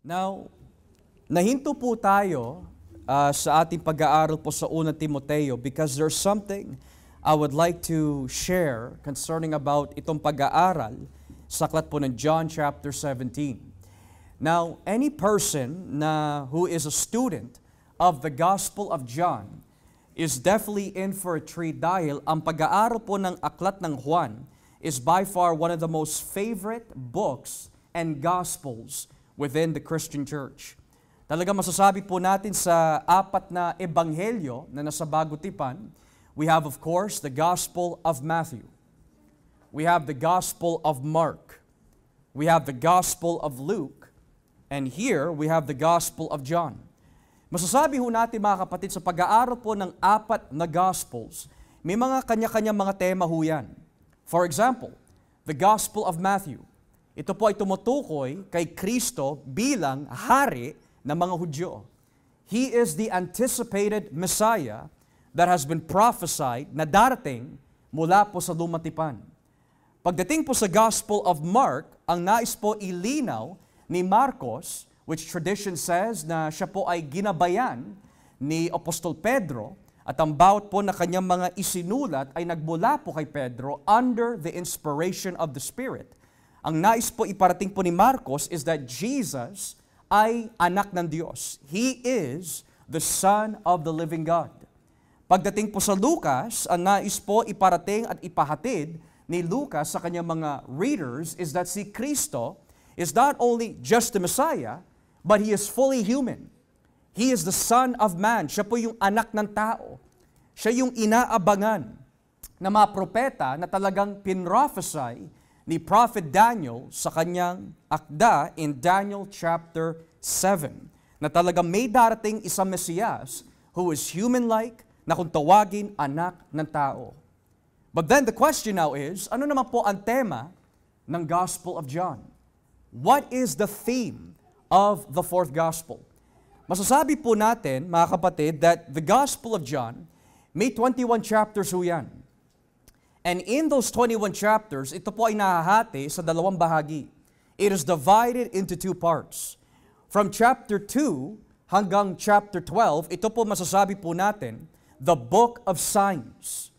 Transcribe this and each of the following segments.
Now, nahinto po tayo uh, sa ating pag-aaral po sa unang Timoteo because there's something I would like to share concerning about itong pag-aaral sa aklat po ng John chapter 17. Now, any person na who is a student of the Gospel of John is definitely in for a treat dahil ang pag-aaral po ng aklat ng Juan is by far one of the most favorite books and Gospels within the Christian church. Talaga masasabi po natin sa apat na ebanghelyo na nasa Bagutipan, we have of course the Gospel of Matthew. We have the Gospel of Mark. We have the Gospel of Luke. And here we have the Gospel of John. Masasabi ho natin mga kapatid sa pag-aaral po ng apat na Gospels, may mga kanya-kanya mga tema ho yan. For example, the Gospel of Matthew. Ito po ay tumutukoy kay Kristo bilang hari ng mga Hudyo. He is the anticipated Messiah that has been prophesied na darating mula po sa lumatipan. Pagdating po sa Gospel of Mark, ang nais po ilinaw ni Marcos, which tradition says na siya po ay ginabayan ni Apostol Pedro, at ang bawat po na kanyang mga isinulat ay nagmula po kay Pedro under the inspiration of the Spirit. Ang nais po iparating po ni Marcos is that Jesus ay anak ng Diyos. He is the Son of the living God. Pagdating po sa Lucas, ang nais po iparating at ipahatid ni Lucas sa kanyang mga readers is that si Kristo is not only just the Messiah, but He is fully human. He is the Son of Man. Siya po yung anak ng tao. Siya yung inaabangan na mga propeta na talagang pinrophesy ni Prophet Daniel sa kanyang akda in Daniel chapter 7 na talaga may darating isang Mesiyas who is human-like na kung tawagin anak ng tao. But then the question now is, ano naman po ang tema ng Gospel of John? What is the theme of the fourth Gospel? Masasabi po natin, mga kapatid, that the Gospel of John, may 21 chapters ho yan. And in those 21 chapters, ito po ay nahahati sa dalawang bahagi. It is divided into two parts. From chapter 2 hanggang chapter 12, ito po masasabi po natin, the book of signs.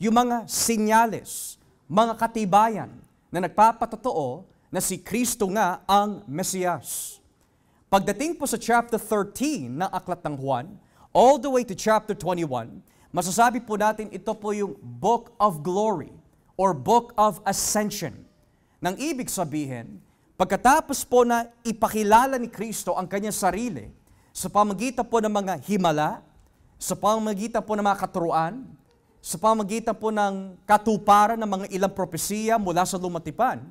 Yung mga sinyales, mga katibayan na nagpapatotoo na si Kristo nga ang Mesiyas. Pagdating po sa chapter 13 ng Aklat ng Juan, all the way to chapter 21, masasabi po natin ito po yung Book of Glory or Book of Ascension. Nang ibig sabihin, pagkatapos po na ipakilala ni Kristo ang kanyang sarili sa pamagitan po ng mga himala, sa pamagitan po ng mga katuruan, sa pamagitan po ng katuparan ng mga ilang propesiya mula sa lumatipan,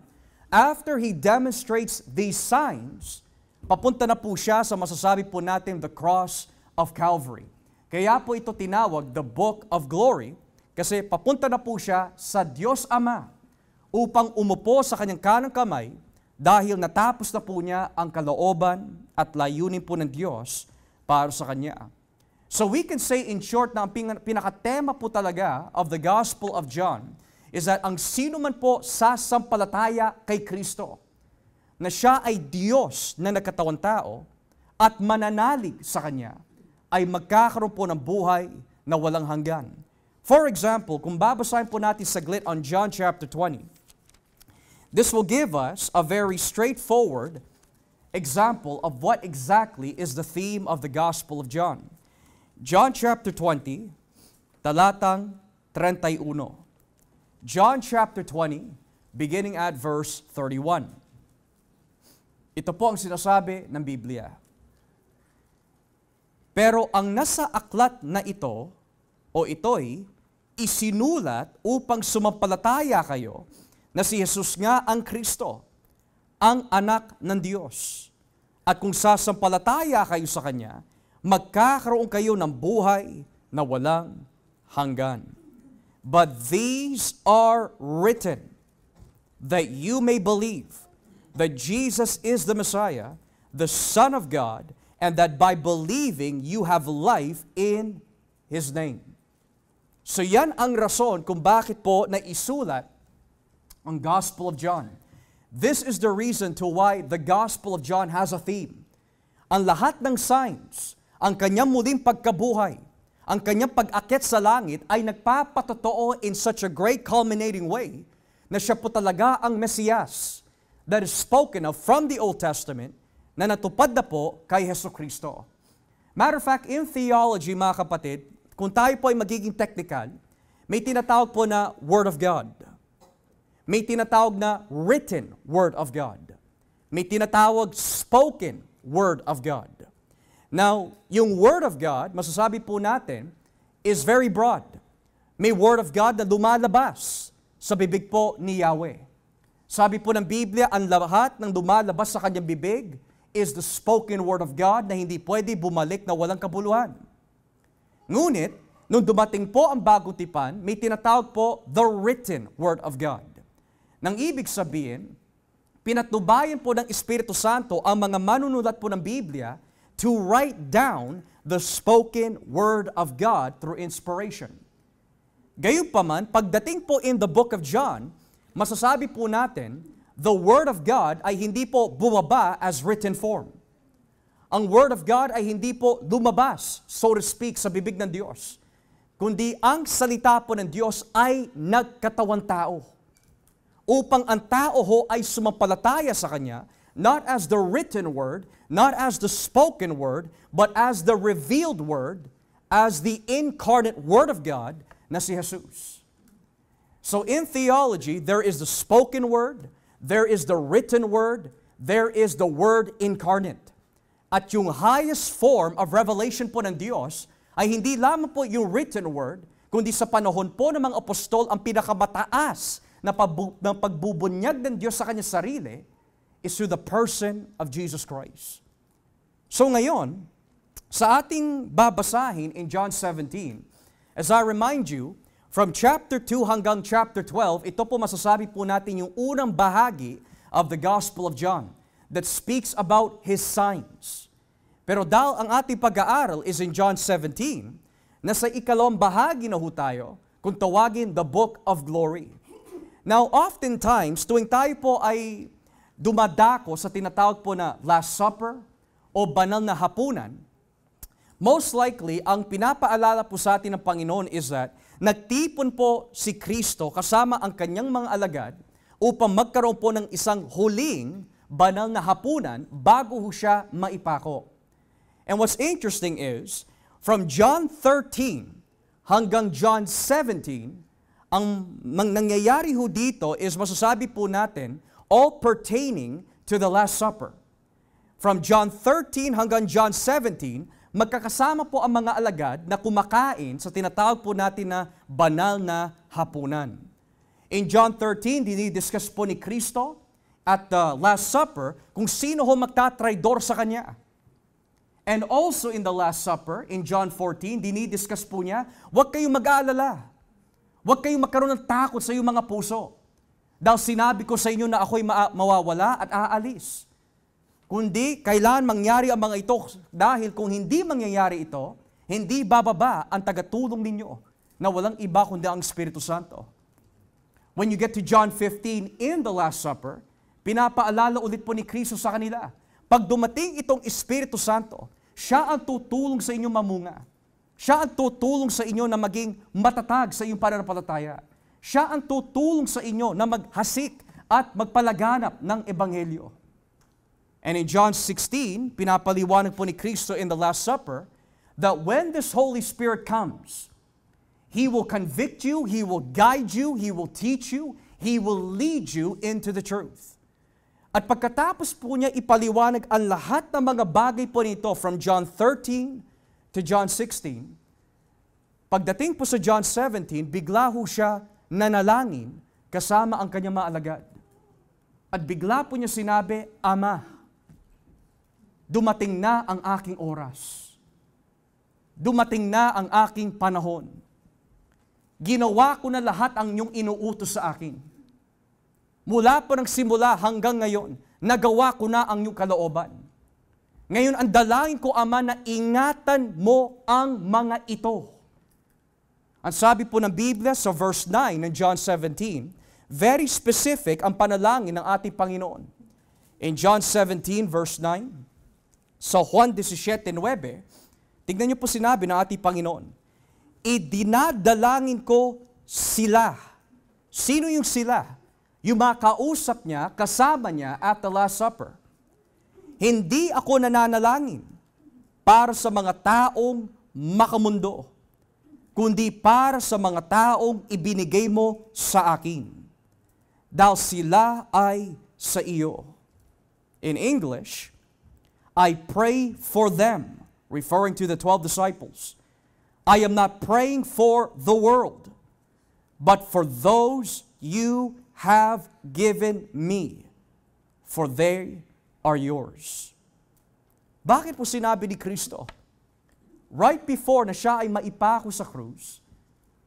after He demonstrates these signs, papunta na po siya sa masasabi po natin the cross of Calvary. Kaya po ito tinawag the Book of Glory kasi papunta na po siya sa Diyos Ama upang umupo sa kanyang kanang kamay dahil natapos na po niya ang kalooban at layunin po ng Diyos para sa kanya. So we can say in short na ang pinakatema po talaga of the Gospel of John is that ang sino man po sasampalataya kay Kristo, na siya ay Diyos na nagkatawang tao at mananalig sa Kanya, ay magkakaroon po ng buhay na walang hanggan. For example, kung babasahin po natin saglit on John chapter 20, this will give us a very straightforward example of what exactly is the theme of the Gospel of John. John chapter 20, talatang 31. John chapter 20, beginning at verse 31. Ito po ang sinasabi ng Biblia. Pero ang nasa aklat na ito, o ito'y, isinulat upang sumampalataya kayo na si Jesus nga ang Kristo, ang anak ng Diyos. At kung sasampalataya kayo sa Kanya, magkakaroon kayo ng buhay na walang hanggan. But these are written that you may believe that Jesus is the Messiah, the Son of God, and that by believing you have life in His name. So yan ang rason kung bakit po naisulat ang Gospel of John. This is the reason to why the Gospel of John has a theme. ang lahat ng signs, ang kanyang muling pagkabuhay, ang kanyang pag-akit sa langit ay nagpapatotoo in such a great culminating way na siya po talaga ang Mesiyas that is spoken of from the Old Testament na natupad na po kay Heso Kristo. Matter of fact, in theology, mga kapatid, kung tayo po ay magiging technical, may tinatawag po na Word of God. May tinatawag na written Word of God. May tinatawag spoken Word of God. Now, yung Word of God, masasabi po natin, is very broad. May Word of God na lumalabas sa bibig po ni Yahweh. Sabi po ng Biblia, ang lahat ng lumalabas sa kanyang bibig is the spoken Word of God na hindi pwede bumalik na walang kabuluhan. Ngunit, nung dumating po ang bagong tipan, may tinatawag po the written Word of God. Nang ibig sabihin, pinatubayan po ng Espiritu Santo ang mga manunulat po ng Biblia to write down the spoken Word of God through inspiration. Gayunpaman, pagdating po in the book of John, masasabi po natin, the Word of God ay hindi po bumaba as written form. Ang Word of God ay hindi po lumabas, so to speak, sa bibig ng Diyos. Kundi ang salita po ng Diyos ay nagkatawang tao. Upang ang tao ho ay sumampalataya sa Kanya, not as the written Word, not as the spoken Word, but as the revealed Word, as the incarnate Word of God na si Jesus. So in theology, there is the spoken Word, there is the written Word, there is the Word incarnate. At yung highest form of revelation po ng Diyos ay hindi lamang po yung written word, kundi sa panahon po ng mga apostol, ang pinakamataas na, pagbu- na pagbubunyag ng Diyos sa kanyang sarili is through the person of Jesus Christ. So ngayon, sa ating babasahin in John 17, as I remind you, from chapter 2 hanggang chapter 12, ito po masasabi po natin yung unang bahagi of the Gospel of John that speaks about His signs. Pero dahil ang ating pag-aaral is in John 17, na sa ikalawang bahagi na ho tayo, kung tawagin the Book of Glory. Now, oftentimes, tuwing tayo po ay dumadako sa tinatawag po na Last Supper o banal na hapunan, most likely, ang pinapaalala po sa atin ng Panginoon is that nagtipon po si Kristo kasama ang kanyang mga alagad upang magkaroon po ng isang huling banal na hapunan bago ho siya maipako. And what's interesting is, from John 13 hanggang John 17, ang nangyayari ho dito is masasabi po natin, all pertaining to the Last Supper. From John 13 hanggang John 17, magkakasama po ang mga alagad na kumakain sa tinatawag po natin na banal na hapunan. In John 13, dinidiscuss po ni Kristo at the Last Supper kung sino ho magtatraidor sa Kanya. And also in the Last Supper, in John 14, dinidiscuss po niya, huwag kayong mag-aalala. Huwag kayong magkaroon ng takot sa iyong mga puso. Dahil sinabi ko sa inyo na ako'y ma- mawawala at aalis. Kundi, kailan mangyari ang mga ito? Dahil kung hindi mangyayari ito, hindi bababa ang tagatulong ninyo na walang iba kundi ang Espiritu Santo. When you get to John 15 in the Last Supper, pinapaalala ulit po ni Kristo sa kanila, pag dumating itong Espiritu Santo, siya ang tutulong sa inyo mamunga. Siya ang tutulong sa inyo na maging matatag sa inyong pananampalataya. Siya ang tutulong sa inyo na maghasik at magpalaganap ng Ebanghelyo. And in John 16, pinapaliwanag po ni Kristo in the Last Supper that when this Holy Spirit comes, He will convict you, He will guide you, He will teach you, He will lead you into the truth. At pagkatapos po niya ipaliwanag ang lahat ng mga bagay po nito from John 13 to John 16, pagdating po sa John 17, bigla ho siya nanalangin kasama ang kanyang mga alagad. At bigla po niya sinabi, Ama, dumating na ang aking oras. Dumating na ang aking panahon. Ginawa ko na lahat ang inyong inuutos sa akin. Mula po ng simula hanggang ngayon, nagawa ko na ang iyong kalooban. Ngayon, ang dalangin ko, Ama, na ingatan mo ang mga ito. Ang sabi po ng Biblia sa verse 9 ng John 17, very specific ang panalangin ng ating Panginoon. In John 17 verse 9, sa Juan 17.9, tignan niyo po sinabi ng ating Panginoon, Idinadalangin ko sila. Sino yung sila? Yung makausap niya, kasama niya at the Last Supper. Hindi ako nananalangin para sa mga taong makamundo, kundi para sa mga taong ibinigay mo sa akin. Dahil sila ay sa iyo. In English, I pray for them, referring to the 12 disciples. I am not praying for the world, but for those you have given me, for they are yours. Bakit po sinabi ni Kristo? Right before na siya ay maipako sa krus,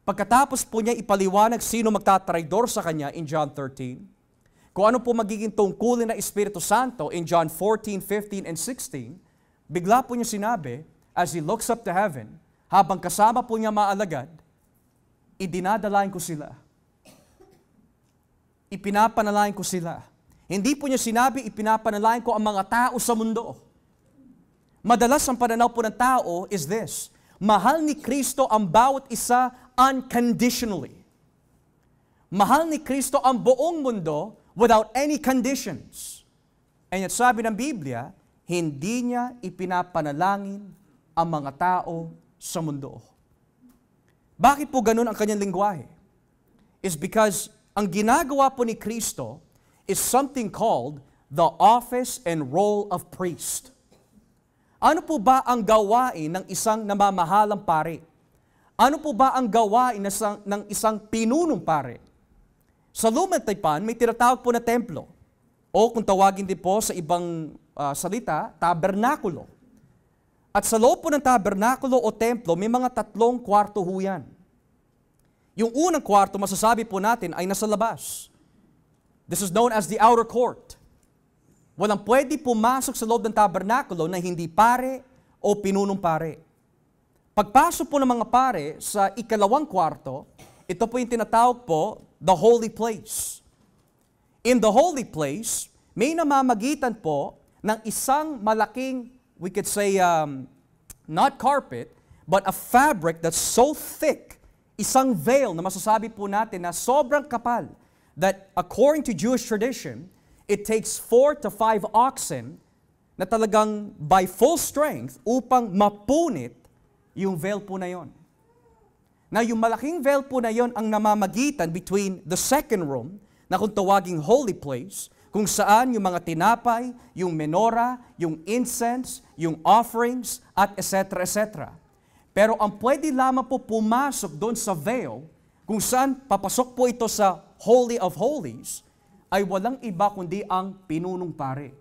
pagkatapos po niya ipaliwanag sino magtatraidor sa kanya in John 13, kung ano po magiging tungkulin ng Espiritu Santo in John 14, 15, and 16, bigla po niya sinabi, as he looks up to heaven, habang kasama po niya maalagad, idinadalain ko sila ipinapanalangin ko sila. Hindi po niya sinabi, ipinapanalangin ko ang mga tao sa mundo. Madalas ang pananaw po ng tao is this, mahal ni Kristo ang bawat isa unconditionally. Mahal ni Kristo ang buong mundo without any conditions. And yet sabi ng Biblia, hindi niya ipinapanalangin ang mga tao sa mundo. Bakit po ganun ang kanyang lingwahe? Is because ang ginagawa po ni Kristo is something called the office and role of priest. Ano po ba ang gawain ng isang namamahalang pare? Ano po ba ang gawain ng isang, ng isang pinunong pare? Sa lumang taypan, may tinatawag po na templo. O kung tawagin din po sa ibang uh, salita, tabernakulo. At sa loob po ng tabernakulo o templo, may mga tatlong kwarto ho yan. Yung unang kwarto, masasabi po natin, ay nasa labas. This is known as the outer court. Walang pwede pumasok sa loob ng tabernakulo na hindi pare o pinunong pare. Pagpasok po ng mga pare sa ikalawang kwarto, ito po yung tinatawag po, the holy place. In the holy place, may namamagitan po ng isang malaking, we could say, um, not carpet, but a fabric that's so thick isang veil na masasabi po natin na sobrang kapal that according to Jewish tradition, it takes four to five oxen na talagang by full strength upang mapunit yung veil po na yon. Na yung malaking veil po na yon ang namamagitan between the second room, na kung tawaging holy place, kung saan yung mga tinapay, yung menora, yung incense, yung offerings, at etc. etc. Pero ang pwede lamang po pumasok doon sa veil, kung saan papasok po ito sa Holy of Holies, ay walang iba kundi ang pinunong pare.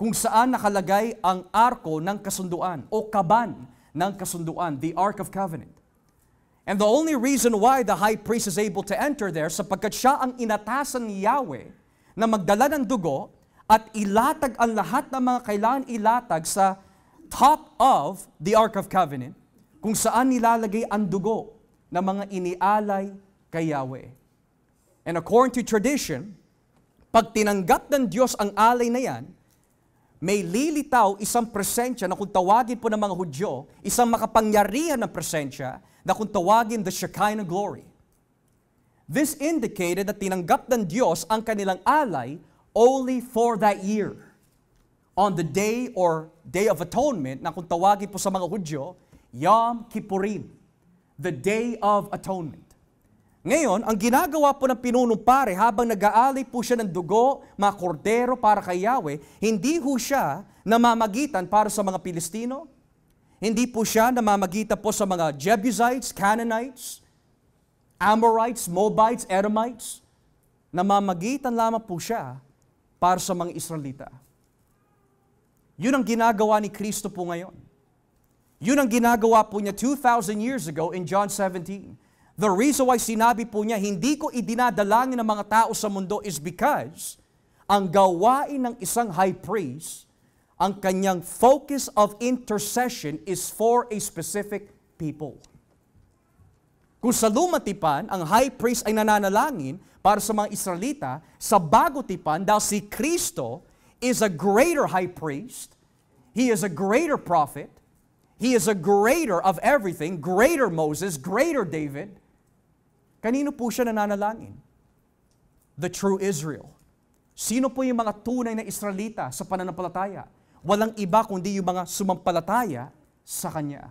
Kung saan nakalagay ang arko ng kasunduan o kaban ng kasunduan, the Ark of Covenant. And the only reason why the high priest is able to enter there, sapagkat siya ang inatasan ni Yahweh na magdala ng dugo at ilatag ang lahat ng mga kailangan ilatag sa top of the Ark of Covenant, kung saan nilalagay ang dugo ng mga inialay kay Yahweh. And according to tradition, pag tinanggap ng Diyos ang alay na yan, may lilitaw isang presensya na kung tawagin po ng mga Hudyo, isang makapangyarihan na presensya na kung tawagin the Shekinah glory. This indicated na tinanggap ng Diyos ang kanilang alay only for that year on the day or day of atonement na kung tawagin po sa mga Hudyo, Yom Kippurim, the day of atonement. Ngayon, ang ginagawa po ng pinunong pare habang nag-aalay po siya ng dugo, mga kordero para kay Yahweh, hindi po siya namamagitan para sa mga Pilistino, hindi po siya namamagitan po sa mga Jebusites, Canaanites, Amorites, Moabites, Edomites. Namamagitan lamang po siya para sa mga Israelita. Yun ang ginagawa ni Kristo po ngayon. Yun ang ginagawa po niya 2,000 years ago in John 17. The reason why sinabi po niya, hindi ko idinadalangin ng mga tao sa mundo is because ang gawain ng isang high priest, ang kanyang focus of intercession is for a specific people. Kung sa lumatipan, ang high priest ay nananalangin para sa mga Israelita, sa bago tipan, dahil si Kristo is a greater high priest, He is a greater prophet. He is a greater of everything, greater Moses, greater David. Kanino po siya nananalangin? The true Israel. Sino po yung mga tunay na Israelita sa pananampalataya? Walang iba kundi yung mga sumampalataya sa Kanya.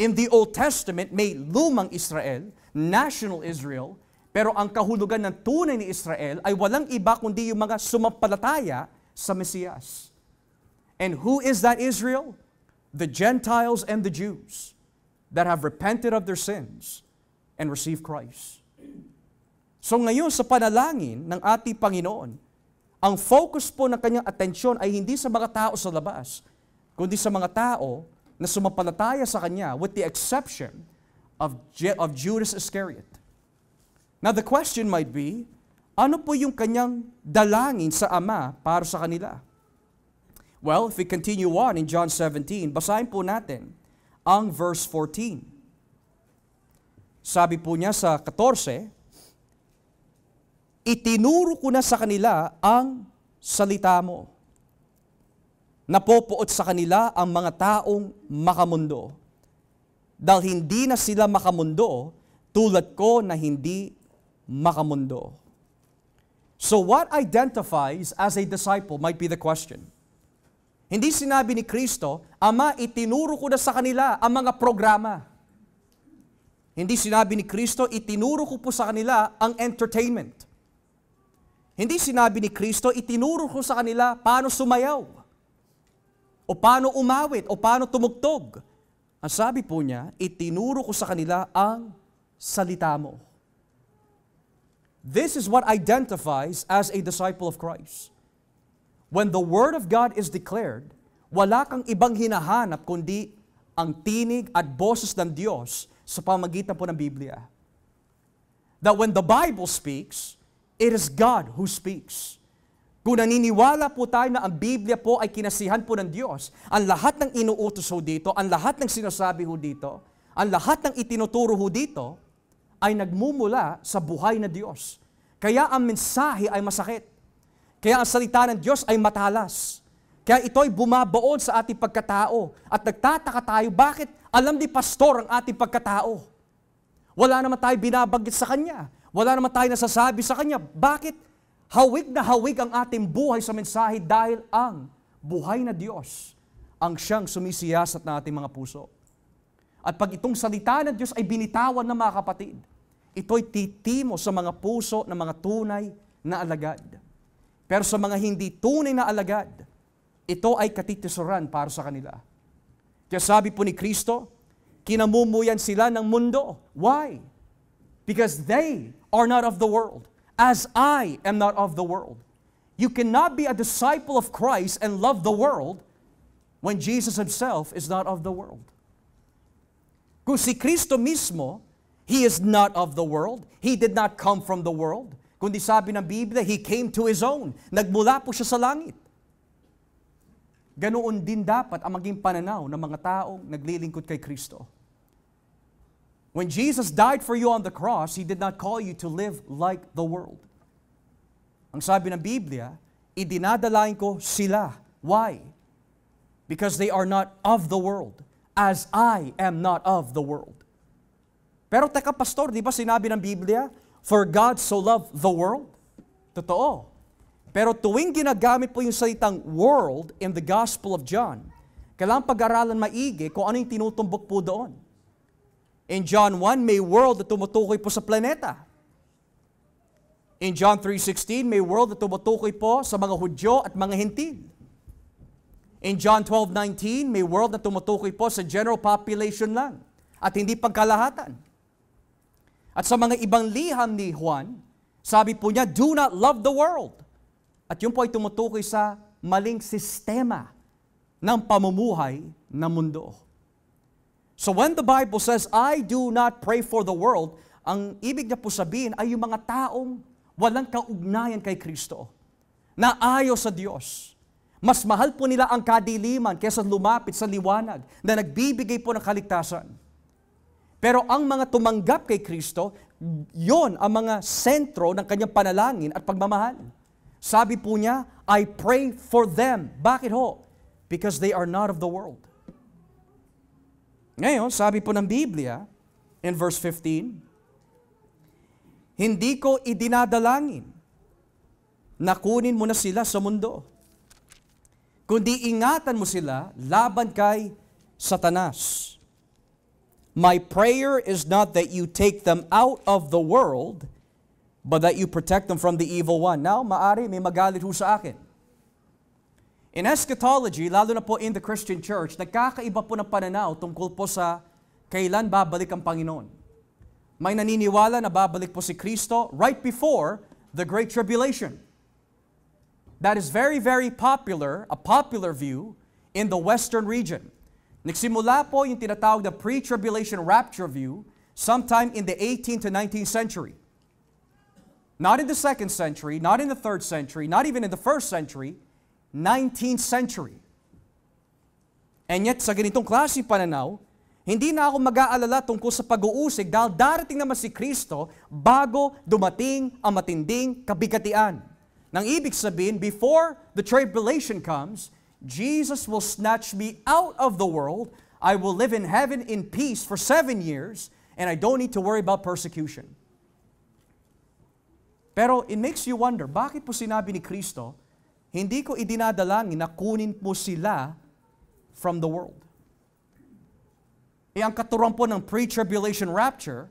In the Old Testament, may lumang Israel, national Israel, pero ang kahulugan ng tunay ni Israel ay walang iba kundi yung mga sumampalataya sa Mesiyas. And who is that Israel? The Gentiles and the Jews that have repented of their sins and received Christ. So ngayon sa panalangin ng ating Panginoon, ang focus po ng kanyang atensyon ay hindi sa mga tao sa labas, kundi sa mga tao na sumampalataya sa Kanya with the exception of, Je- of Judas Iscariot. Now the question might be, ano po yung kanyang dalangin sa Ama para sa kanila? Well, if we continue on in John 17, basahin po natin ang verse 14. Sabi po niya sa 14, Itinuro ko na sa kanila ang salita mo. Napopuot sa kanila ang mga taong makamundo. Dahil hindi na sila makamundo, tulad ko na hindi makamundo. So what identifies as a disciple might be the question. Hindi sinabi ni Kristo, Ama, itinuro ko na sa kanila ang mga programa. Hindi sinabi ni Kristo, itinuro ko po sa kanila ang entertainment. Hindi sinabi ni Kristo, itinuro ko sa kanila paano sumayaw, o paano umawit, o paano tumugtog. Ang sabi po niya, itinuro ko sa kanila ang salita mo. This is what identifies as a disciple of Christ. When the Word of God is declared, wala kang ibang hinahanap kundi ang tinig at boses ng Diyos sa pamagitan po ng Biblia. That when the Bible speaks, it is God who speaks. Kung naniniwala po tayo na ang Biblia po ay kinasihan po ng Diyos, ang lahat ng inuutos ho dito, ang lahat ng sinasabi ho dito, ang lahat ng itinuturo ho dito, ay nagmumula sa buhay na Diyos. Kaya ang mensahe ay masakit. Kaya ang salita ng Diyos ay matalas. Kaya ito ay bumabaon sa ating pagkatao. At nagtataka tayo, bakit alam ni pastor ang ating pagkatao? Wala naman tayo binabanggit sa Kanya. Wala naman tayo nasasabi sa Kanya. Bakit hawig na hawig ang ating buhay sa mensahe dahil ang buhay na Diyos ang siyang sumisiyasat na ating mga puso. At pag itong salita ng Diyos ay binitawan ng mga kapatid, ito'y titimo sa mga puso ng mga tunay na alagad. Pero sa mga hindi tunay na alagad, ito ay katitisuran para sa kanila. Kaya sabi po ni Kristo, kinamumuyan sila ng mundo. Why? Because they are not of the world, as I am not of the world. You cannot be a disciple of Christ and love the world when Jesus himself is not of the world. Kung si Kristo mismo, He is not of the world. He did not come from the world. Kundi sabi ng Biblia, He came to His own. Nagmula po siya sa langit. Ganoon din dapat ang maging pananaw ng mga taong naglilingkod kay Kristo. When Jesus died for you on the cross, He did not call you to live like the world. Ang sabi ng Biblia, idinadalain ko sila. Why? Because they are not of the world, as I am not of the world. Pero teka pastor, di ba sinabi ng Biblia, For God so loved the world. Totoo. Pero tuwing ginagamit po yung salitang world in the Gospel of John, kailangan pag-aralan maigi kung ano yung tinutumbok po doon. In John 1, may world na tumutukoy po sa planeta. In John 3.16, may world na tumutukoy po sa mga Hudyo at mga Hintil. In John 12.19, may world na tumutukoy po sa general population lang at hindi pagkalahatan. At sa mga ibang liham ni Juan, sabi po niya, do not love the world. At yun po ay tumutukoy sa maling sistema ng pamumuhay ng mundo. So when the Bible says, I do not pray for the world, ang ibig niya po sabihin ay yung mga taong walang kaugnayan kay Kristo, na ayaw sa Diyos. Mas mahal po nila ang kadiliman kaysa lumapit sa liwanag na nagbibigay po ng kaligtasan. Pero ang mga tumanggap kay Kristo, yon ang mga sentro ng kanyang panalangin at pagmamahal. Sabi po niya, I pray for them. Bakit ho? because they are not of the world. Ngayon, sabi po ng Biblia, in verse 15, Hindi ko idinadalangin na kunin mo na sila sa mundo, kundi ingatan mo sila laban kay Satanas. My prayer is not that you take them out of the world, but that you protect them from the evil one. Now, maari may magalit ho sa akin. In eschatology, lalo na po in the Christian church, nagkakaiba po ng pananaw tungkol po sa kailan babalik ang Panginoon. May naniniwala na babalik po si Kristo right before the Great Tribulation. That is very, very popular, a popular view in the Western region. Nagsimula po yung tinatawag na pre-tribulation rapture view sometime in the 18th to 19th century. Not in the second century, not in the third century, not even in the first century, 19th century. And yet, sa ganitong klase pananaw, hindi na ako mag-aalala tungkol sa pag-uusig dahil darating naman si Kristo bago dumating ang matinding kabigatian. Nang ibig sabihin, before the tribulation comes, Jesus will snatch me out of the world. I will live in heaven in peace for seven years, and I don't need to worry about persecution. Pero it makes you wonder, bakit po sinabi ni Kristo, hindi ko idinadalangin na kunin mo sila from the world. E ang katuruan po ng pre-tribulation rapture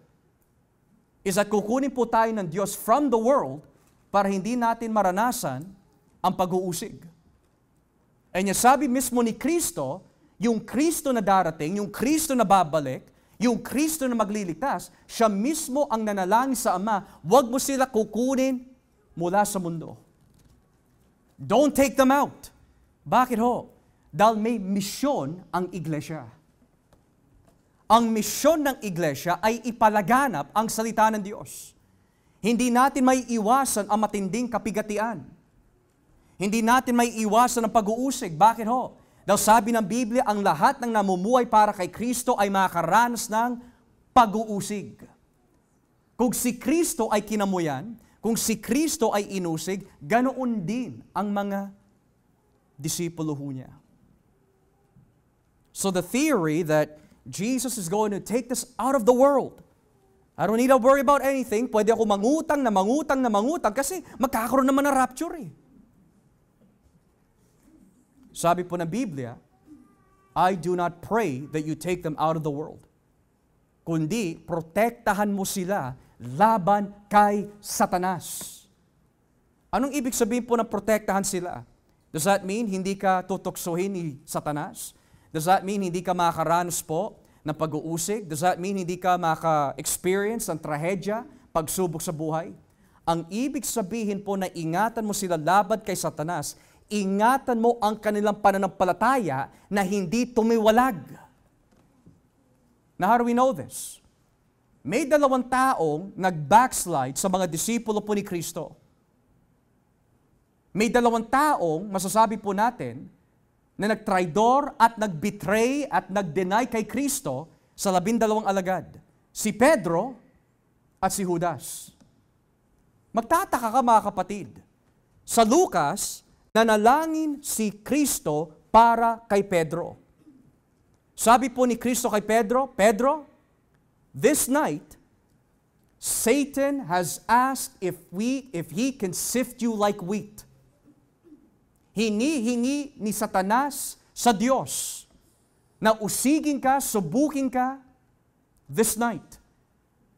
is at kukunin po tayo ng Diyos from the world para hindi natin maranasan ang pag-uusig. And niya sabi mismo ni Kristo, yung Kristo na darating, yung Kristo na babalik, yung Kristo na magliligtas, siya mismo ang nanalangin sa Ama, huwag mo sila kukunin mula sa mundo. Don't take them out. Bakit ho? Dahil may misyon ang iglesia. Ang misyon ng iglesia ay ipalaganap ang salita ng Diyos. Hindi natin may iwasan ang matinding kapigatian. Hindi natin may iwasan ang pag-uusig. Bakit ho? Dahil sabi ng Biblia, ang lahat ng namumuhay para kay Kristo ay makakaranas ng pag-uusig. Kung si Kristo ay kinamuyan, kung si Kristo ay inusig, ganoon din ang mga disipulo niya. So the theory that Jesus is going to take this out of the world, I don't need to worry about anything, pwede ako mangutang na mangutang na mangutang kasi magkakaroon naman ng rapture eh. Sabi po ng Biblia, I do not pray that you take them out of the world. Kundi, protektahan mo sila laban kay Satanas. Anong ibig sabihin po ng protektahan sila? Does that mean hindi ka tutuksohin ni Satanas? Does that mean hindi ka makakaranas po ng pag-uusig? Does that mean hindi ka maka-experience ng trahedya, pagsubok sa buhay? Ang ibig sabihin po na ingatan mo sila laban kay Satanas, ingatan mo ang kanilang pananampalataya na hindi tumiwalag. Now, how do we know this? May dalawang taong nag-backslide sa mga disipulo po ni Kristo. May dalawang taong, masasabi po natin, na nagtraidor at nagbetray at nagdeny kay Kristo sa labindalawang alagad. Si Pedro at si Judas. Magtataka ka mga kapatid. Sa Lucas, nanalangin si Kristo para kay Pedro. Sabi po ni Kristo kay Pedro, Pedro, This night, Satan has asked if we if he can sift you like wheat. Hini-hingi ni Satanas sa Diyos na usigin ka, subukin ka this night.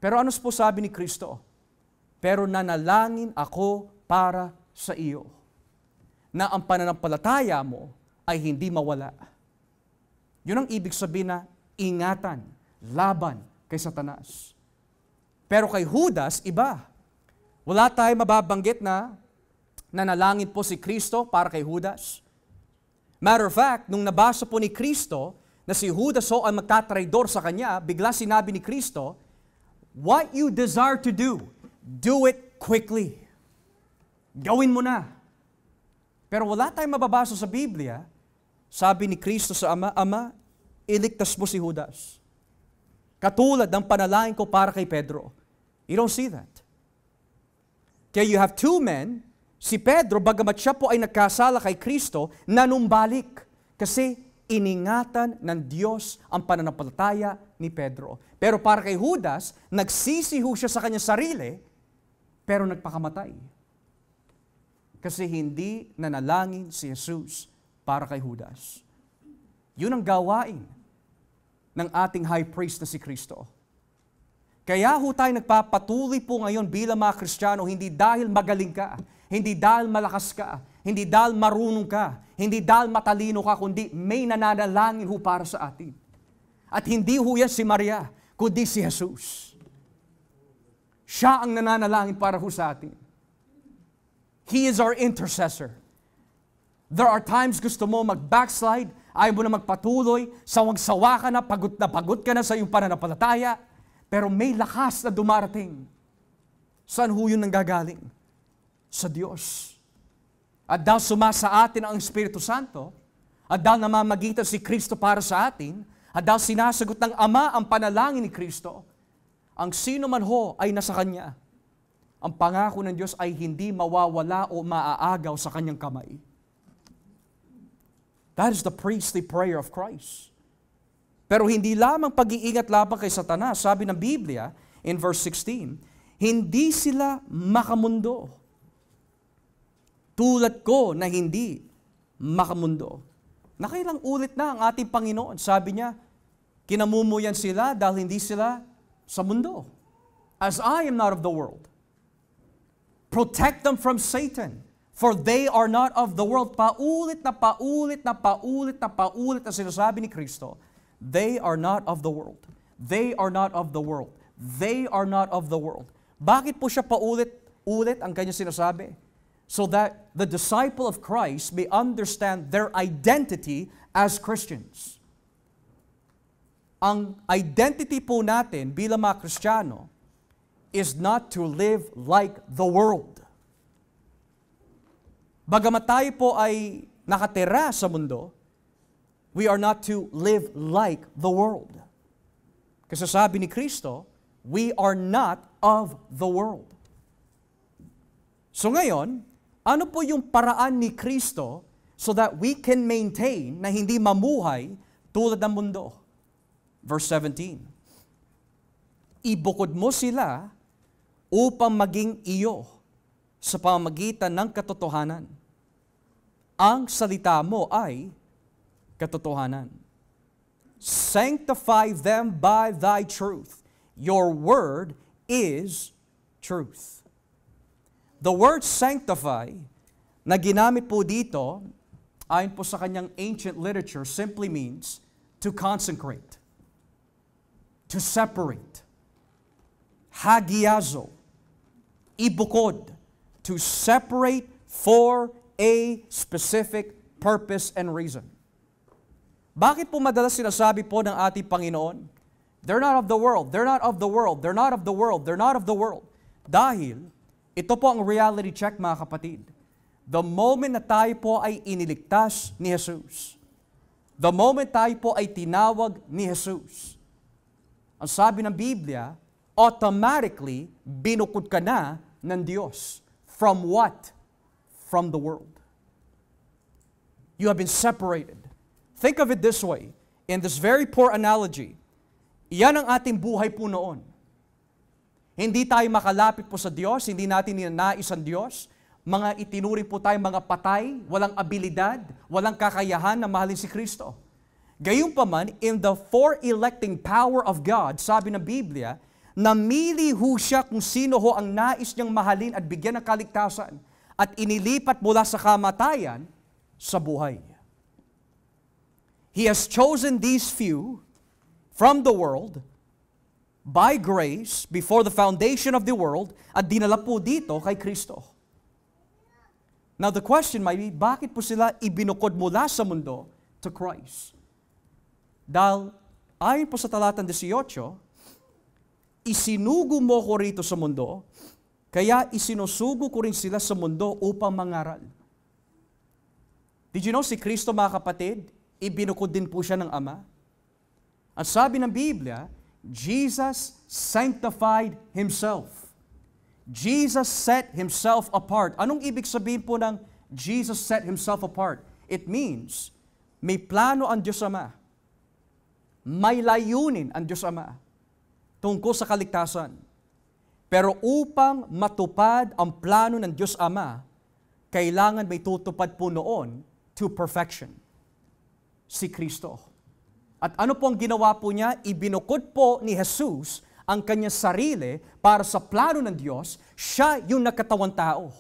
Pero ano po sabi ni Kristo? Pero nanalangin ako para sa iyo na ang pananampalataya mo ay hindi mawala. Yun ang ibig sabihin na ingatan, laban, kay Satanas. Pero kay Judas, iba. Wala tayong mababanggit na nanalangin po si Kristo para kay Judas. Matter of fact, nung nabasa po ni Kristo na si Judas o ang magtatraidor sa kanya, bigla sinabi ni Kristo, What you desire to do, do it quickly. Gawin mo na. Pero wala tayong mababasa sa Biblia, sabi ni Kristo sa Ama, Ama, iligtas mo si Judas. Katulad ng panalangin ko para kay Pedro. You don't see that. Kaya you have two men, si Pedro, bagamat siya po ay nagkasala kay Kristo, nanumbalik. Kasi iningatan ng Diyos ang pananampalataya ni Pedro. Pero para kay Judas, nagsisiho siya sa kanyang sarili, pero nagpakamatay. Kasi hindi nanalangin si Jesus para kay Judas. Yun ang gawain ng ating high priest na si Kristo. Kaya ho tayo nagpapatuloy po ngayon bilang mga Kristiyano, hindi dahil magaling ka, hindi dahil malakas ka, hindi dahil marunong ka, hindi dahil matalino ka, kundi may nananalangin ho para sa atin. At hindi ho yan si Maria, kundi si Jesus. Siya ang nananalangin para ho sa atin. He is our intercessor. There are times gusto mo mag-backslide, ayaw mo na magpatuloy, sawang-sawa ka na, pagod na pagod ka na sa iyong pananampalataya, pero may lakas na dumarating. Saan ho yun nanggagaling? Sa Diyos. At dahil sumasa atin ang Espiritu Santo, at dahil namamagitan si Kristo para sa atin, at dahil sinasagot ng Ama ang panalangin ni Kristo, ang sino man ho ay nasa Kanya. Ang pangako ng Diyos ay hindi mawawala o maaagaw sa Kanyang kamay. That is the priestly prayer of Christ. Pero hindi lamang pag-iingat labang kay Satanas. Sabi ng Biblia in verse 16, hindi sila makamundo. Tulad ko na hindi makamundo. Nakailang ulit na ang ating Panginoon. Sabi niya, kinamumuyan sila dahil hindi sila sa mundo. As I am not of the world. Protect them from Satan. For they are not of the world. Paulit na paulit na paulit na paulit na sinasabi ni Kristo They are not of the world. They are not of the world. They are not of the world. Bakit po siya paulit-ulit ang kanya sinasabi? So that the disciple of Christ may understand their identity as Christians. Ang identity po natin bilang mga Kristiyano is not to live like the world. Bagamat tayo po ay nakatira sa mundo, we are not to live like the world. Kasi sabi ni Kristo, we are not of the world. So ngayon, ano po yung paraan ni Kristo so that we can maintain na hindi mamuhay tulad ng mundo? Verse 17. Ibukod mo sila upang maging iyo sa pamagitan ng katotohanan. Ang salita mo ay katotohanan. Sanctify them by thy truth. Your word is truth. The word sanctify na ginamit po dito, ayon po sa kanyang ancient literature, simply means to consecrate, to separate, hagiazo, ibukod, to separate for a specific purpose and reason. Bakit po madalas sinasabi po ng ating Panginoon, they're not of the world, they're not of the world, they're not of the world, they're not of the world. Dahil, ito po ang reality check mga kapatid. The moment na tayo po ay iniligtas ni Jesus, the moment tayo po ay tinawag ni Jesus, ang sabi ng Biblia, automatically, binukod ka na ng Diyos. From what? From the world. You have been separated. Think of it this way. In this very poor analogy, iyan ang ating buhay po noon. Hindi tayo makalapit po sa Diyos, hindi natin ninanais ang Diyos. Mga itinuring po tayo mga patay, walang abilidad, walang kakayahan na mahalin si Kristo. Gayunpaman, in the foreelecting power of God, sabi ng Biblia, namili ho siya kung sino ho ang nais niyang mahalin at bigyan ng kaligtasan at inilipat mula sa kamatayan sa buhay. He has chosen these few from the world by grace before the foundation of the world at dinala po dito kay Kristo. Now the question might be, bakit po sila ibinukod mula sa mundo to Christ? Dahil ayon po sa talatang 18, isinugo mo ko rito sa mundo, kaya isinusugo ko rin sila sa mundo upang mangaral. Did you know si Kristo mga kapatid, ibinukod din po siya ng Ama. At sabi ng Biblia, Jesus sanctified Himself. Jesus set Himself apart. Anong ibig sabihin po ng Jesus set Himself apart? It means, may plano ang Diyos Ama. May layunin ang Diyos Ama tungkol sa kaligtasan. Pero upang matupad ang plano ng Diyos Ama, kailangan may tutupad po noon to perfection. Si Kristo. At ano po ang ginawa po niya? Ibinukod po ni Jesus ang kanyang sarili para sa plano ng Diyos. Siya yung nakatawan tao.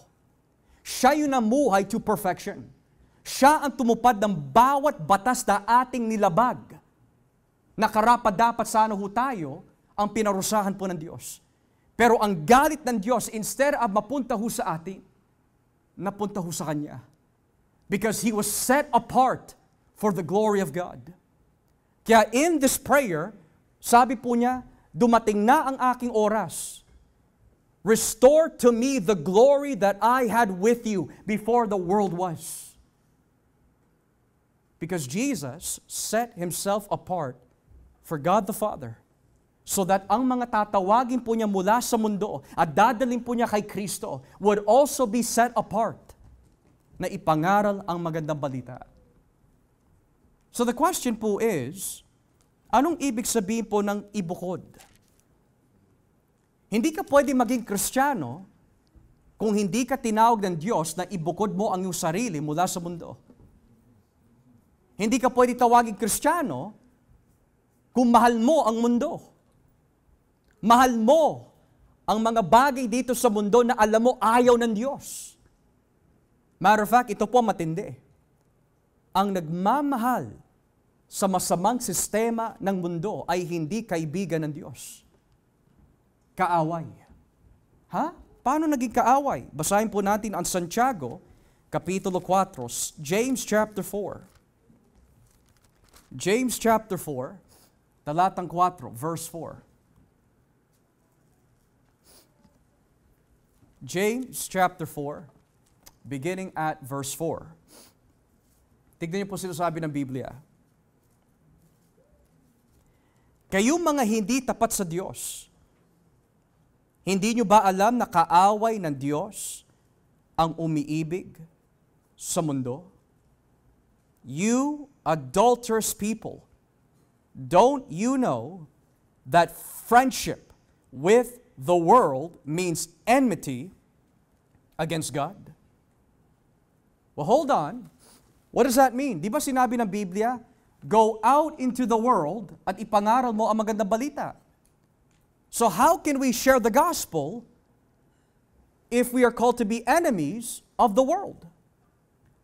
Siya yung namuhay to perfection. Siya ang tumupad ng bawat batas na ating nilabag. Nakarapat dapat sana ho tayo ang pinarusahan po ng Diyos. Pero ang galit ng Diyos, instead of mapunta ho sa atin, napunta ho sa Kanya. Because He was set apart for the glory of God. Kaya in this prayer, sabi po niya, dumating na ang aking oras. Restore to me the glory that I had with you before the world was. Because Jesus set Himself apart for God the Father so that ang mga tatawagin po niya mula sa mundo at dadalhin po niya kay Kristo would also be set apart na ipangaral ang magandang balita. So the question po is, anong ibig sabihin po ng ibukod? Hindi ka pwede maging kristyano kung hindi ka tinawag ng Diyos na ibukod mo ang iyong sarili mula sa mundo. Hindi ka pwede tawagin kristyano kung mahal mo ang mundo. Mahal mo ang mga bagay dito sa mundo na alam mo ayaw ng Diyos. Matter of fact, ito po matindi. Ang nagmamahal sa masamang sistema ng mundo ay hindi kaibigan ng Diyos. Kaaway. Ha? Paano naging kaaway? Basahin po natin ang Santiago, Kapitulo 4, James chapter 4. James chapter 4, talatang 4, verse 4. James chapter 4, beginning at verse 4. Tignan niyo po sinasabi ng Biblia. Kayong mga hindi tapat sa Diyos, hindi niyo ba alam na kaaway ng Diyos ang umiibig sa mundo? You adulterous people, don't you know that friendship with the world means enmity against God? Well, hold on. What does that mean? Di ba sinabi ng Biblia, go out into the world at ipangaral mo ang magandang balita? So how can we share the gospel if we are called to be enemies of the world?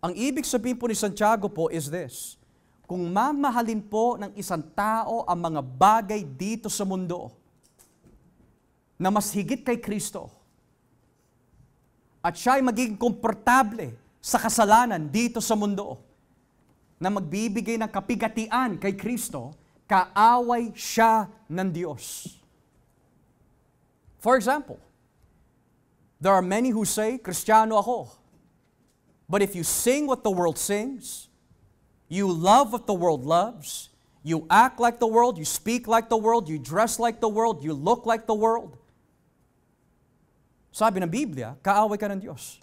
Ang ibig sabihin po ni Santiago po is this, kung mamahalin po ng isang tao ang mga bagay dito sa mundo na mas higit kay Kristo at siya ay magiging komportable sa kasalanan dito sa mundo na magbibigay ng kapigatian kay Kristo, kaaway siya ng Diyos. For example, there are many who say, Kristiyano ako. But if you sing what the world sings, you love what the world loves, you act like the world, you speak like the world, you dress like the world, you look like the world, sabi ng Biblia, kaaway ka ng Diyos.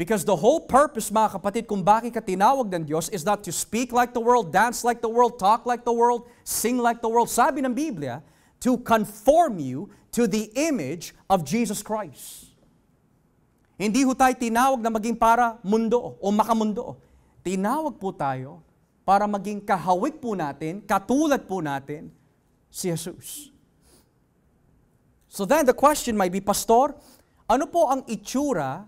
Because the whole purpose, mga kapatid, kung bakit ka tinawag ng Diyos is not to speak like the world, dance like the world, talk like the world, sing like the world. Sabi ng Biblia, to conform you to the image of Jesus Christ. Hindi ho tayo tinawag na maging para mundo o makamundo. Tinawag po tayo para maging kahawig po natin, katulad po natin, si Jesus. So then the question might be, Pastor, ano po ang itsura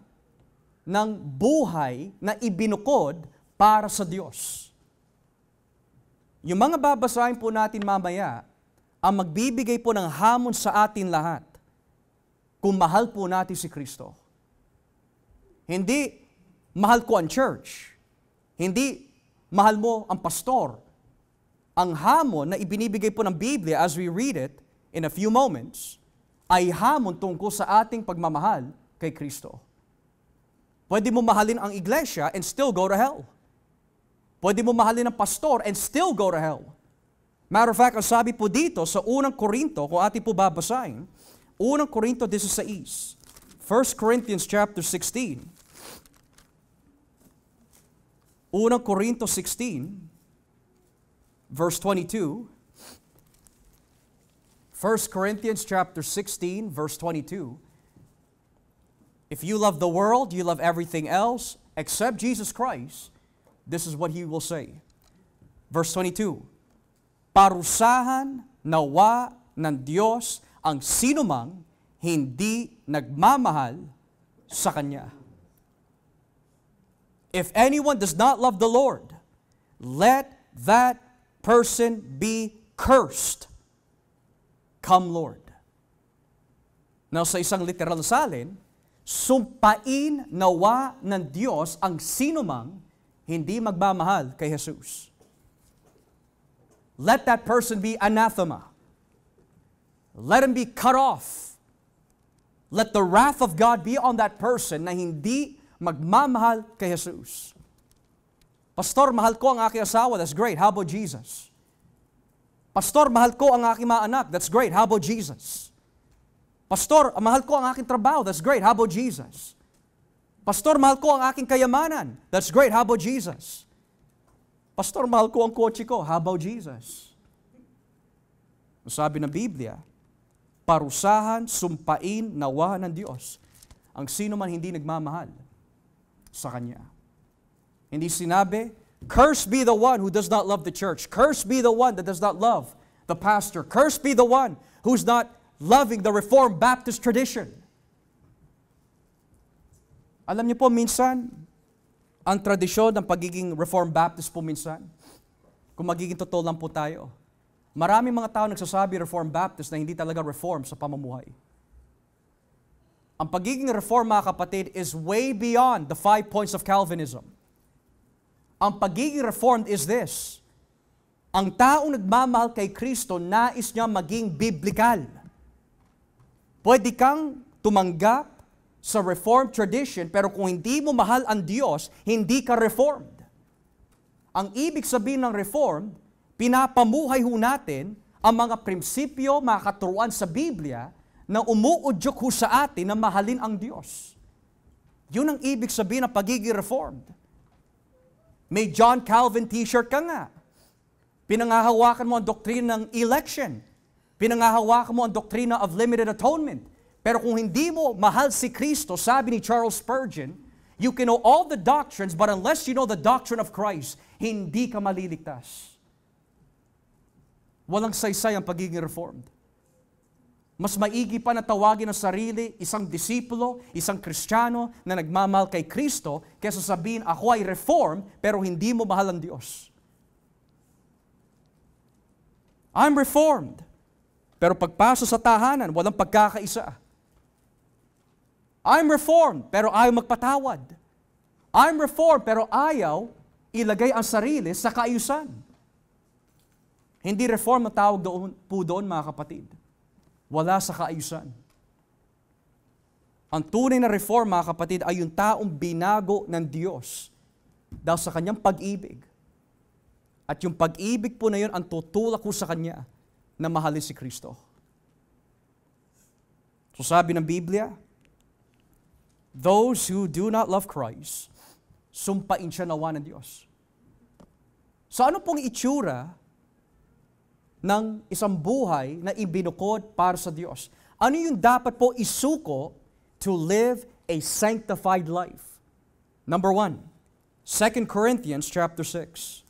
ng buhay na ibinukod para sa Diyos? Yung mga babasahin po natin mamaya, ang magbibigay po ng hamon sa atin lahat kung mahal po natin si Kristo. Hindi mahal ko ang church. Hindi mahal mo ang pastor. Ang hamon na ibinibigay po ng Biblia as we read it in a few moments ay hamon tungkol sa ating pagmamahal kay Kristo. Pwede mo mahalin ang iglesia and still go to hell. Pwede mo mahalin ang pastor and still go to hell. Matter of fact, ang sabi po dito sa unang Korinto, kung ating po babasahin, unang Korinto 16, 1 Corinthians chapter 16, Unang Korinto 16, verse 22. 1 Corinthians chapter 16, verse 22. If you love the world, you love everything else except Jesus Christ, this is what he will say. Verse 22, Parusahan nawa ng Diyos ang sinumang hindi nagmamahal sa Kanya. If anyone does not love the Lord, let that person be cursed. Come, Lord. Now, sa isang literal na salin, sumpain nawa ng Diyos ang sinumang hindi magmamahal kay Jesus. Let that person be anathema. Let him be cut off. Let the wrath of God be on that person na hindi magmamahal kay Jesus. Pastor, mahal ko ang aking asawa. That's great. How about Jesus? Pastor, mahal ko ang aking mga anak. That's great. How about Jesus? Pastor, mahal ko ang aking trabaho. That's great. How about Jesus? Pastor, mahal ko ang aking kayamanan. That's great. How about Jesus? Pastor, mahal ko ang kotse ko. How about Jesus? Sabi ng Biblia, parusahan, sumpain, nawa ng Diyos ang sino man hindi nagmamahal sa Kanya. Hindi sinabi, Curse be the one who does not love the church. Cursed be the one that does not love the pastor. Cursed be the one who's not loving the Reformed Baptist tradition. Alam niyo po, minsan, ang tradisyon ng pagiging Reformed Baptist po minsan, kung magiging totoo lang po tayo, maraming mga tao nagsasabi Reformed Baptist na hindi talaga reform sa pamumuhay. Ang pagiging reform, mga kapatid, is way beyond the five points of Calvinism. Ang pagiging reformed is this. Ang taong nagmamahal kay Kristo, nais niya maging biblikal. Pwede kang tumanggap sa reformed tradition, pero kung hindi mo mahal ang Diyos, hindi ka reformed. Ang ibig sabihin ng reformed, pinapamuhay ho natin ang mga prinsipyo, mga katuruan sa Biblia na umuudyok ho sa atin na mahalin ang Diyos. Yun ang ibig sabihin ng pagiging reformed. May John Calvin t-shirt ka nga. Pinangahawakan mo ang doktrina ng election. Pinangahawakan mo ang doktrina of limited atonement. Pero kung hindi mo mahal si Kristo, sabi ni Charles Spurgeon, you can know all the doctrines, but unless you know the doctrine of Christ, hindi ka maliligtas. Walang saysay ang pagiging reformed. Mas maigi pa na tawagin ang sarili isang disipulo, isang kristyano na nagmamahal kay Kristo kaysa sabihin ako ay reform pero hindi mo mahal ang Diyos. I'm reformed. Pero pagpasok sa tahanan, walang pagkakaisa. I'm reformed, pero ayaw magpatawad. I'm reformed, pero ayaw ilagay ang sarili sa kaayusan. Hindi reform na tawag doon, po doon, mga kapatid wala sa kaayusan. Ang tunay na reform, mga kapatid, ay yung taong binago ng Diyos dahil sa kanyang pag-ibig. At yung pag-ibig po na yun ang tutulak ko sa kanya na mahalin si Kristo. So sabi ng Biblia, those who do not love Christ, sumpain siya nawa ng Diyos. So ano pong itsura ng isang buhay na ibinukod para sa Diyos. Ano yung dapat po isuko to live a sanctified life? Number one, 2 Corinthians chapter 6.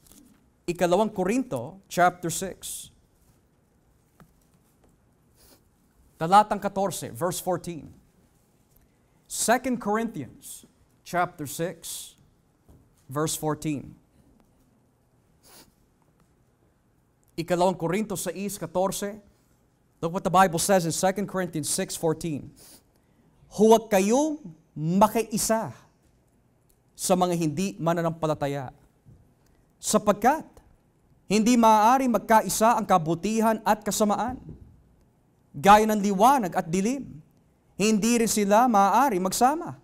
Ikalawang Korinto chapter 6. Talatang 14, verse 14. 2 Corinthians chapter 6, verse 14. Ikalawang Korinto 6:14. Look what the Bible says in 2 Corinthians 6:14. Huwag kayong makiisa sa mga hindi mananampalataya. Sapagkat hindi maaari magkaisa ang kabutihan at kasamaan. Gaya ng liwanag at dilim, hindi rin sila maaari magsama.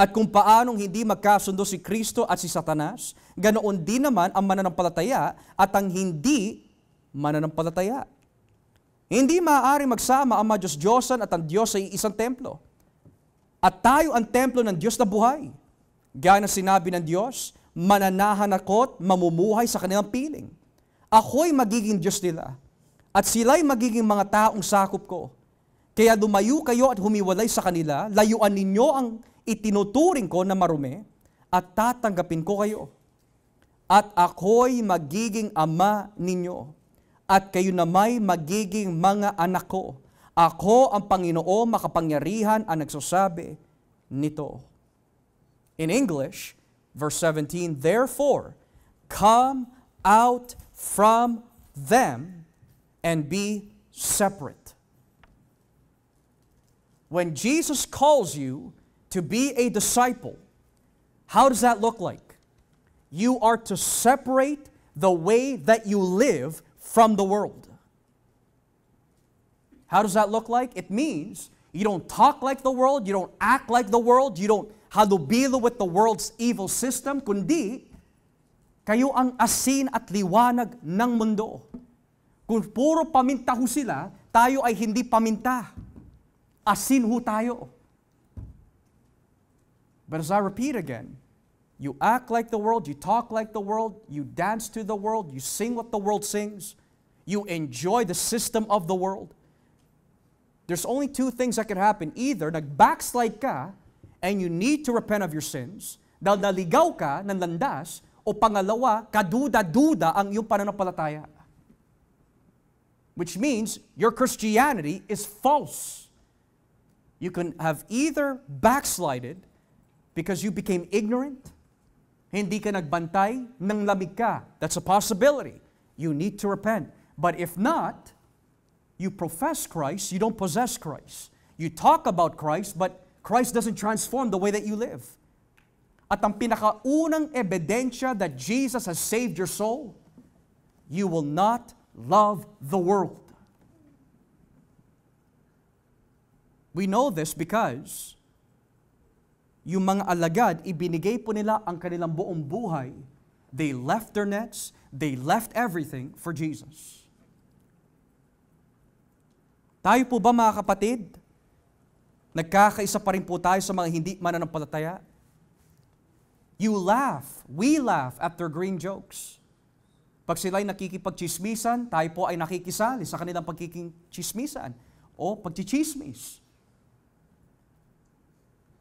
At kung paanong hindi magkasundo si Kristo at si Satanas, ganoon din naman ang mananampalataya at ang hindi mananampalataya. Hindi maaari magsama ang mga Diyos-Diyosan at ang Diyos sa isang templo. At tayo ang templo ng Diyos na buhay. Gaya na sinabi ng Diyos, mananahan ako at mamumuhay sa kanilang piling. Ako'y magiging Diyos nila, at sila'y magiging mga taong sakop ko. Kaya lumayo kayo at humiwalay sa kanila, layuan ninyo ang itinuturing ko na marumi, at tatanggapin ko kayo. At ako'y magiging ama ninyo, at kayo na may magiging mga anak ko. Ako ang Panginoon makapangyarihan ang nagsasabi nito. In English, verse 17, Therefore, come out from them and be separate. When Jesus calls you to be a disciple, how does that look like? You are to separate the way that you live from the world. How does that look like? It means you don't talk like the world, you don't act like the world, you don't halubilo with the world's evil system, kundi kayo ang asin at liwanag ng mundo. Kung puro paminta ho sila, tayo ay hindi paminta. Asin ho tayo. But as I repeat again, you act like the world, you talk like the world, you dance to the world, you sing what the world sings, you enjoy the system of the world. There's only two things that can happen. Either nag-backslide ka and you need to repent of your sins dahil naligaw ka ng landas o pangalawa, kaduda-duda ang iyong pananampalataya. Which means your Christianity is false. You can have either backslided because you became ignorant, hindi ka nagbantay, nang lamig ka. That's a possibility. You need to repent. But if not, you profess Christ, you don't possess Christ. You talk about Christ, but Christ doesn't transform the way that you live. At ang pinakaunang ebidensya that Jesus has saved your soul, you will not love the world. We know this because yung mga alagad, ibinigay po nila ang kanilang buong buhay. They left their nets, they left everything for Jesus. Tayo po ba mga kapatid, nagkakaisa pa rin po tayo sa mga hindi mananampalataya? You laugh, we laugh at their green jokes. Pag sila'y nakikipagchismisan, tayo po ay nakikisali sa kanilang pagkikichismisan o pagchichismis.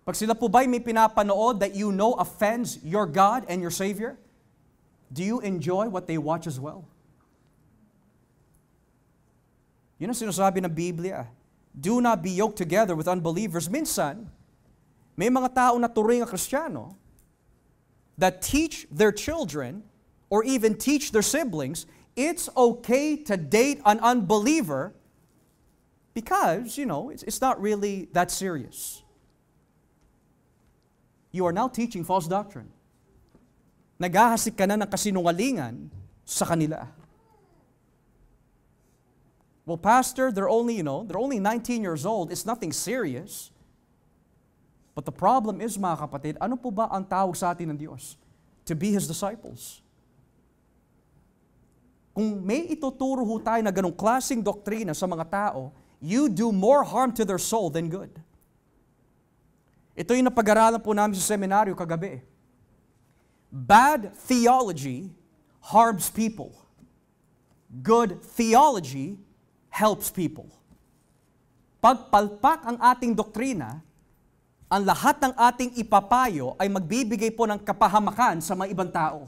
Pag sila po ba'y may pinapanood that you know offends your God and your Savior, do you enjoy what they watch as well? Yun ang sinasabi ng Biblia. Do not be yoked together with unbelievers. Minsan, may mga tao na turing ang that teach their children or even teach their siblings it's okay to date an unbeliever because, you know, it's, it's not really that serious you are now teaching false doctrine. Naghahasik ka na ng kasinungalingan sa kanila. Well, Pastor, they're only, you know, they're only 19 years old. It's nothing serious. But the problem is, mga kapatid, ano po ba ang tawag sa atin ng Diyos? To be His disciples. Kung may ituturo ho tayo na ganong klaseng doktrina sa mga tao, you do more harm to their soul than good. Ito yung napag-aralan po namin sa seminaryo kagabi. Bad theology harms people. Good theology helps people. Pagpalpak ang ating doktrina, ang lahat ng ating ipapayo ay magbibigay po ng kapahamakan sa mga ibang tao.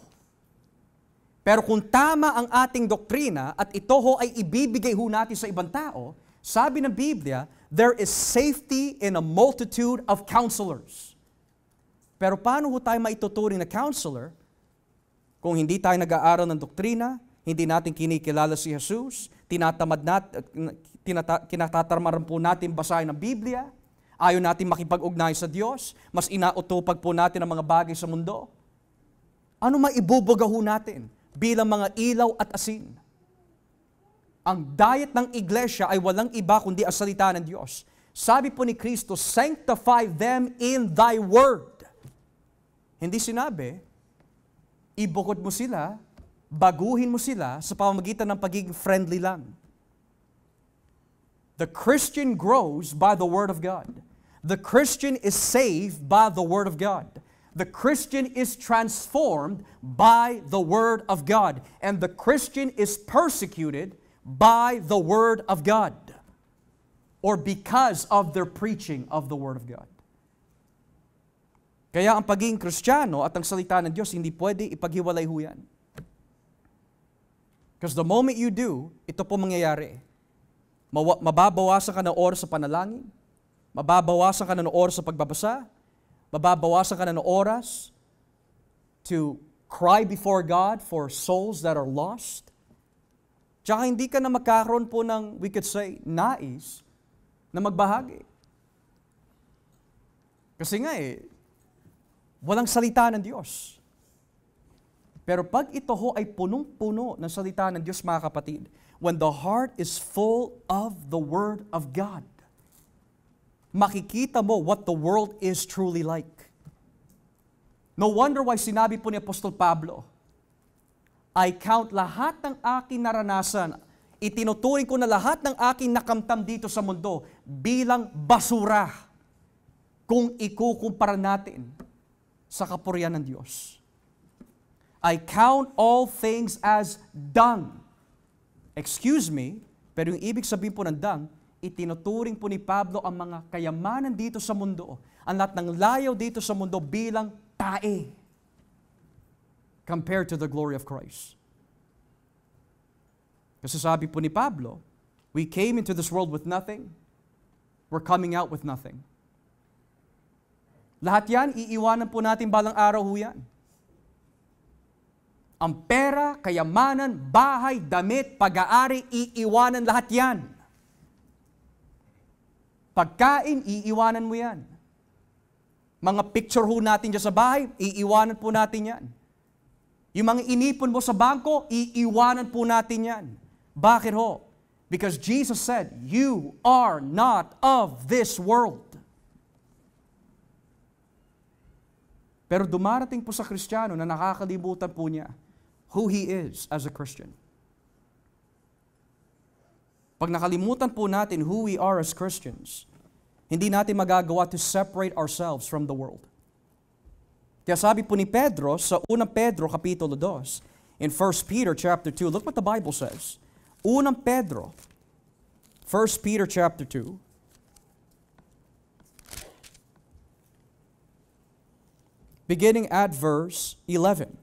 Pero kung tama ang ating doktrina at ito ho ay ibibigay ho natin sa ibang tao, sabi ng Biblia, there is safety in a multitude of counselors. Pero paano ho tayo maituturing na counselor kung hindi tayo nag-aaral ng doktrina, hindi natin kinikilala si Jesus, tinatamad nat, tinata, kinatatarmaran po natin basahin ng Biblia, ayaw natin makipag-ugnay sa Diyos, mas inautupag po natin ang mga bagay sa mundo. Ano maibubuga ho natin bilang mga ilaw at asin? Ang diet ng iglesia ay walang iba kundi ang salita ng Diyos. Sabi po ni Kristo, sanctify them in thy word. Hindi sinabi, ibukod mo sila, baguhin mo sila sa pamamagitan ng pagiging friendly lang. The Christian grows by the Word of God. The Christian is saved by the Word of God. The Christian is transformed by the Word of God, and the Christian is persecuted by the Word of God or because of their preaching of the Word of God. Kaya ang pagiging Kristiyano at ang salita ng Diyos, hindi pwede ipaghiwalay ho yan. Because the moment you do, ito po mangyayari. Mababawasan ka ng oras sa panalangin, mababawasan ka ng oras sa pagbabasa, mababawasan ka ng oras to cry before God for souls that are lost. Tsaka hindi ka na magkakaroon po ng, we could say, nais na magbahagi. Kasi nga eh, walang salita ng Diyos. Pero pag ito ho ay punong-puno ng salita ng Diyos, mga kapatid, when the heart is full of the Word of God, makikita mo what the world is truly like. No wonder why sinabi po ni Apostol Pablo, I count lahat ng aking naranasan, itinuturing ko na lahat ng aking nakamtam dito sa mundo bilang basura kung ikukumpara natin sa kapurian ng Diyos. I count all things as dung. Excuse me, pero yung ibig sabihin po ng dung, itinuturing po ni Pablo ang mga kayamanan dito sa mundo, ang lahat ng layaw dito sa mundo bilang tae compared to the glory of Christ. Kasi sabi po ni Pablo, we came into this world with nothing, we're coming out with nothing. Lahat yan, iiwanan po natin balang araw ho yan. Ang pera, kayamanan, bahay, damit, pag-aari, iiwanan lahat yan. Pagkain, iiwanan mo yan. Mga picture ho natin dyan sa bahay, iiwanan po natin yan. Yung mga inipon mo sa bangko, iiwanan po natin yan. Bakit ho? Because Jesus said, You are not of this world. Pero dumarating po sa Kristiyano na nakakalimutan po niya who he is as a Christian. Pag nakalimutan po natin who we are as Christians, hindi natin magagawa to separate ourselves from the world. Kaya sabi po ni Pedro sa unang Pedro kapitulo 2, in 1 Peter chapter 2, look what the Bible says. Unang Pedro, 1 Peter chapter 2, beginning at verse 11.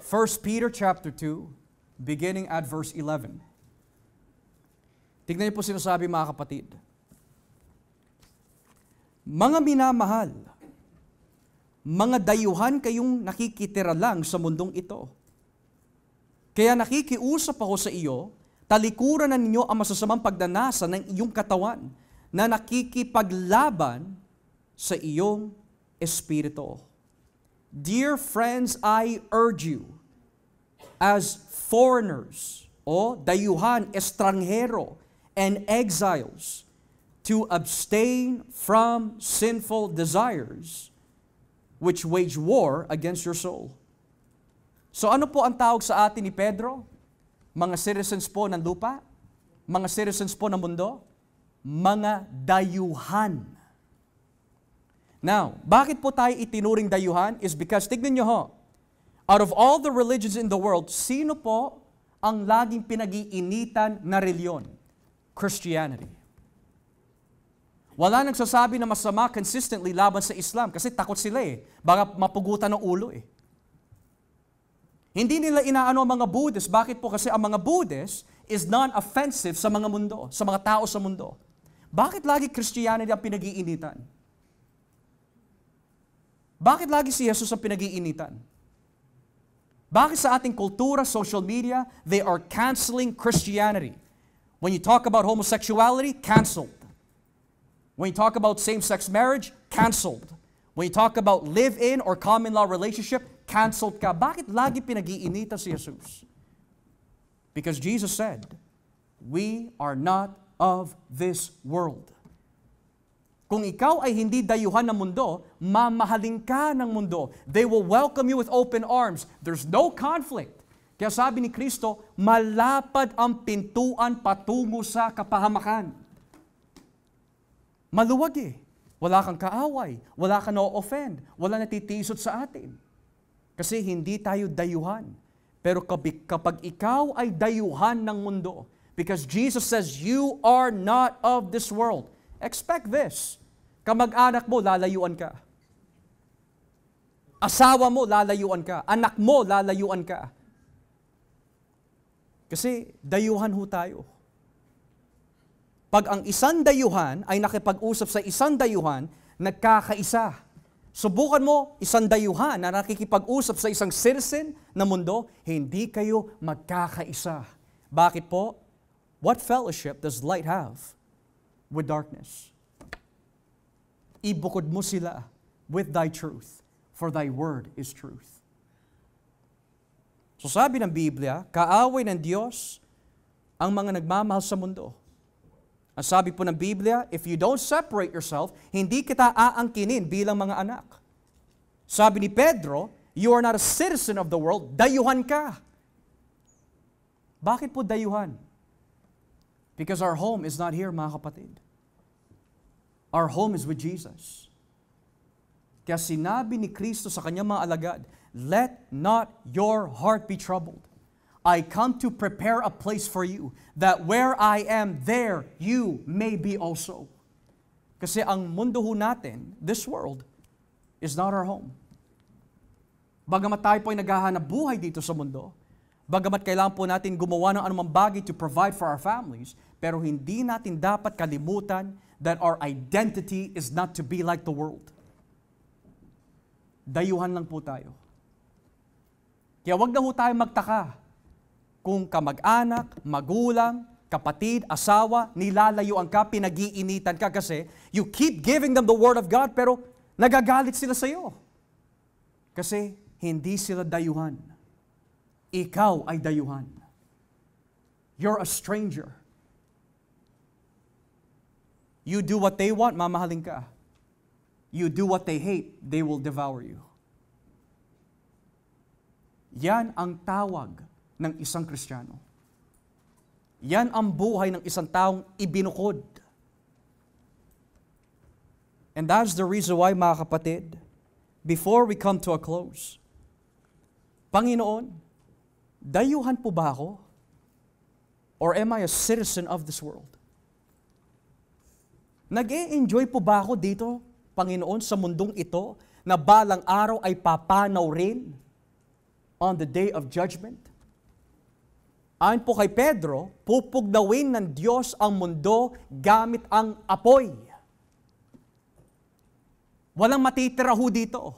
1 Peter chapter 2, beginning at verse 11. Tignan niyo po sinasabi mga kapatid. Mga minamahal, mga dayuhan kayong nakikitira lang sa mundong ito. Kaya nakikiusap ako sa iyo, talikuran na ninyo ang masasamang pagdanasa ng iyong katawan na nakikipaglaban sa iyong espiritu. Dear friends, I urge you, as foreigners, o dayuhan, estranghero, and exiles, to abstain from sinful desires which wage war against your soul. So ano po ang tawag sa atin ni Pedro? Mga citizens po ng lupa? Mga citizens po ng mundo? Mga dayuhan. Now, bakit po tayo itinuring dayuhan? Is because, tignan nyo ho, out of all the religions in the world, sino po ang laging pinag-iinitan na reliyon? Christianity. Wala nagsasabi na masama consistently laban sa Islam kasi takot sila eh. Baka mapugutan ng ulo eh. Hindi nila inaano ang mga Buddhist. Bakit po? Kasi ang mga Buddhist is non-offensive sa mga mundo, sa mga tao sa mundo. Bakit lagi Christianity ang pinag-iinitan? Bakit lagi si Jesus ang pinag-iinitan? Bakit sa ating kultura, social media, they are canceling Christianity? When you talk about homosexuality, canceled. When you talk about same-sex marriage, canceled. When you talk about live-in or common law relationship, canceled ka. Bakit lagi pinag-iinitan si Jesus? Because Jesus said, we are not of this world. Kung ikaw ay hindi dayuhan ng mundo, mamahalin ka ng mundo. They will welcome you with open arms. There's no conflict. Kaya sabi ni Kristo, malapad ang pintuan patungo sa kapahamakan. Maluwag eh. Wala kang kaaway, wala kang no-offend, wala natitisot sa atin. Kasi hindi tayo dayuhan. Pero kapag ikaw ay dayuhan ng mundo, because Jesus says, you are not of this world, expect this. Kamag-anak mo, lalayuan ka. Asawa mo, lalayuan ka. Anak mo, lalayuan ka. Kasi dayuhan ho tayo. Pag ang isang dayuhan ay nakipag-usap sa isang dayuhan, nagkakaisa. Subukan mo isang dayuhan na nakikipag-usap sa isang citizen na mundo, hindi kayo magkakaisa. Bakit po? What fellowship does light have with darkness? Ibukod mo sila with thy truth for thy word is truth. So sabi ng Biblia, kaaway ng Diyos ang mga nagmamahal sa mundo. Ang sabi po ng Biblia, if you don't separate yourself, hindi kita aangkinin bilang mga anak. Sabi ni Pedro, you are not a citizen of the world, dayuhan ka. Bakit po dayuhan? Because our home is not here, mga kapatid. Our home is with Jesus. Kaya sinabi ni Kristo sa kanyang mga alagad, Let not your heart be troubled. I come to prepare a place for you, that where I am, there you may be also. Kasi ang mundo ho natin, this world, is not our home. Bagamat tayo po ay naghahanap buhay dito sa mundo, bagamat kailangan po natin gumawa ng anumang bagay to provide for our families, pero hindi natin dapat kalimutan that our identity is not to be like the world dayuhan lang po tayo. Kaya wag na ho tayo magtaka kung kamag-anak, magulang, kapatid, asawa, nilalayuan ka, pinag-iinitan ka kasi you keep giving them the Word of God pero nagagalit sila sa iyo. Kasi hindi sila dayuhan. Ikaw ay dayuhan. You're a stranger. You do what they want, mamahalin ka. You do what they hate, they will devour you. Yan ang tawag ng isang Kristiyano. Yan ang buhay ng isang taong ibinukod. And that's the reason why, mga kapatid, before we come to a close, Panginoon, dayuhan po ba ako? Or am I a citizen of this world? Nag-e-enjoy po ba ako dito Panginoon, sa mundong ito na balang araw ay papanaw rin on the day of judgment? Ayon po kay Pedro, pupugnawin ng Diyos ang mundo gamit ang apoy. Walang matitira ho dito.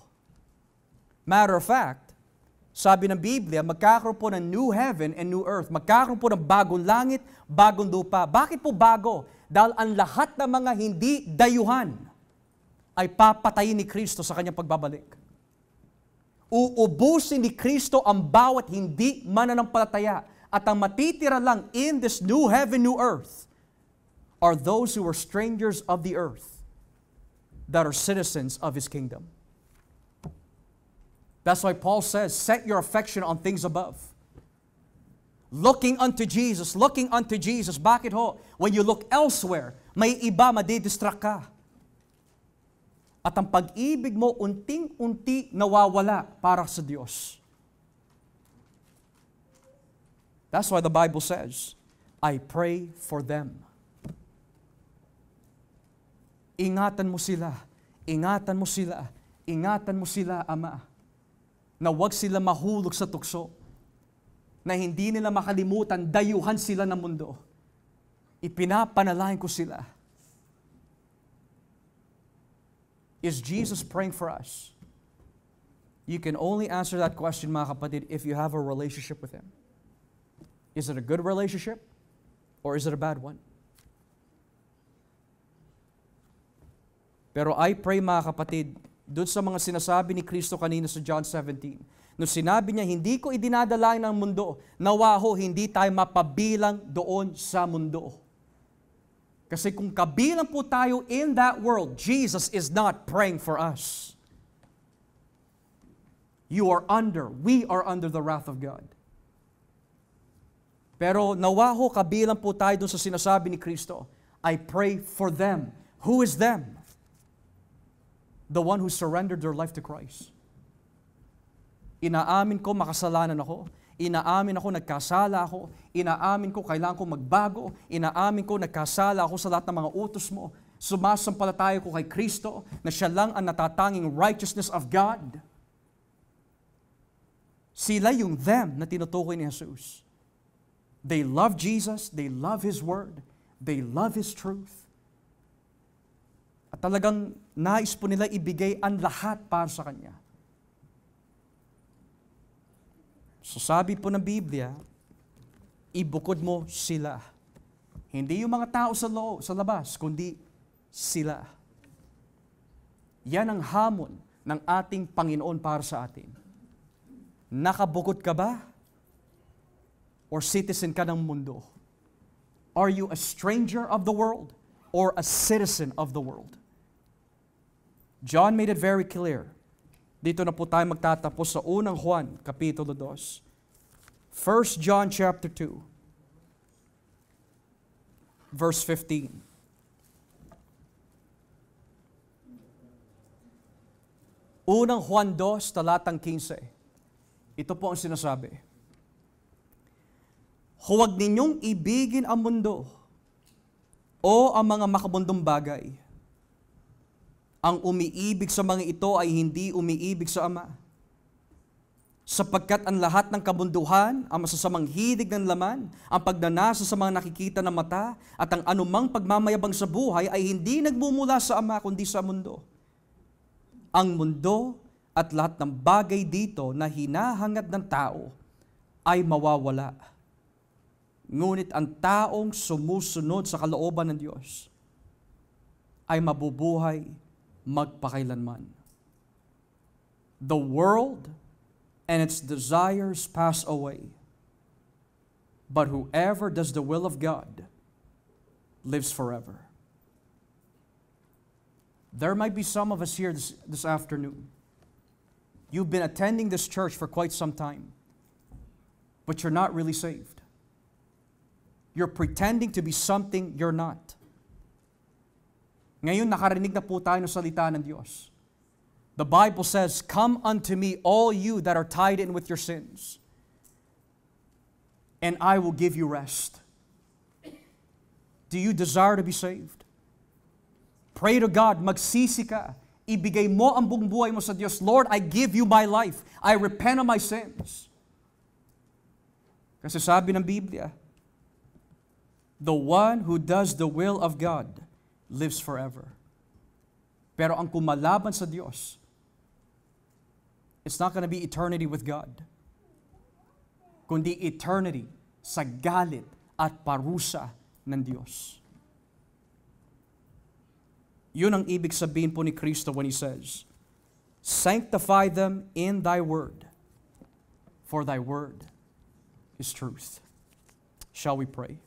Matter of fact, sabi ng Biblia, magkakaroon po ng new heaven and new earth. Magkakaroon po ng bagong langit, bagong lupa. Bakit po bago? Dahil ang lahat ng mga hindi dayuhan ay papatayin ni Kristo sa kanyang pagbabalik. Uubusin ni Kristo ang bawat hindi mananampalataya at ang matitira lang in this new heaven, new earth are those who are strangers of the earth that are citizens of His kingdom. That's why Paul says, set your affection on things above. Looking unto Jesus, looking unto Jesus. Bakit ho? When you look elsewhere, may iba madidistract ka at ang pag-ibig mo unting-unti nawawala para sa Diyos. That's why the Bible says, I pray for them. Ingatan mo sila, ingatan mo sila, ingatan mo sila, Ama, na huwag sila mahulog sa tukso, na hindi nila makalimutan, dayuhan sila ng mundo. Ipinapanalangin ko sila Is Jesus praying for us? You can only answer that question, mga kapatid, if you have a relationship with Him. Is it a good relationship or is it a bad one? Pero I pray, mga kapatid, doon sa mga sinasabi ni Kristo kanina sa John 17, no sinabi niya, hindi ko idinadalain ng mundo, nawaho hindi tayo mapabilang doon sa mundo. Kasi kung kabilang po tayo in that world, Jesus is not praying for us. You are under, we are under the wrath of God. Pero nawa ho kabilang po tayo dun sa sinasabi ni Kristo, I pray for them. Who is them? the one who surrendered their life to Christ. Inaamin ko makasalanan ako. Inaamin ako nagkasala ako. Inaamin ko kailangan ko magbago. Inaamin ko nagkasala ako sa lahat ng mga utos mo. Sumasampalataya ko kay Kristo na siya lang ang natatanging righteousness of God. Sila yung them na tinutukoy ni Jesus. They love Jesus, they love His Word, they love His truth. At talagang nais po nila ibigay ang lahat para sa Kanya. So sabi po ng Biblia, ibukod mo sila. Hindi yung mga tao sa loob, sa labas, kundi sila. Yan ang hamon ng ating Panginoon para sa atin. Nakabukod ka ba? Or citizen ka ng mundo? Are you a stranger of the world or a citizen of the world? John made it very clear dito na po tayo magtatapos sa unang Juan, Kapitulo 2. 1 John chapter 2, verse 15. Unang Juan 2, talatang 15. Ito po ang sinasabi. Huwag ninyong ibigin ang mundo o ang mga makabundong bagay ang umiibig sa mga ito ay hindi umiibig sa Ama. Sapagkat ang lahat ng kabunduhan, ang masasamang hilig ng laman, ang pagnanasa sa mga nakikita ng mata, at ang anumang pagmamayabang sa buhay ay hindi nagmumula sa Ama kundi sa mundo. Ang mundo at lahat ng bagay dito na hinahangad ng tao ay mawawala. Ngunit ang taong sumusunod sa kalooban ng Diyos ay mabubuhay magpakailanman. The world and its desires pass away, but whoever does the will of God lives forever. There might be some of us here this, this afternoon. You've been attending this church for quite some time, but you're not really saved. You're pretending to be something you're not. Ngayon nakarinig na po tayo ng salita ng Diyos. The Bible says, Come unto me, all you that are tied in with your sins, and I will give you rest. Do you desire to be saved? Pray to God, magsisi ka. Ibigay mo ang buong buhay mo sa Diyos. Lord, I give you my life. I repent of my sins. Kasi sabi ng Biblia, the one who does the will of God lives forever. Pero ang kumalaban sa Diyos, it's not going to be eternity with God, kundi eternity sa galit at parusa ng Diyos. Yun ang ibig sabihin po ni Kristo when He says, Sanctify them in Thy Word, for Thy Word is truth. Shall we pray?